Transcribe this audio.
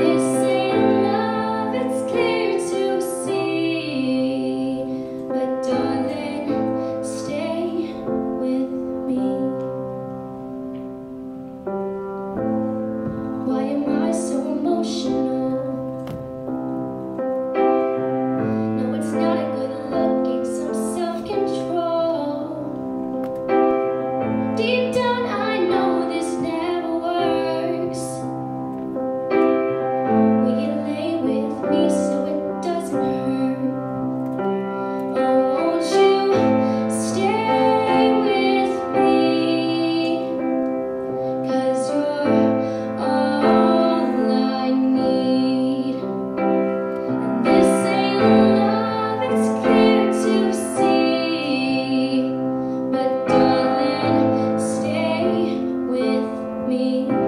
This me.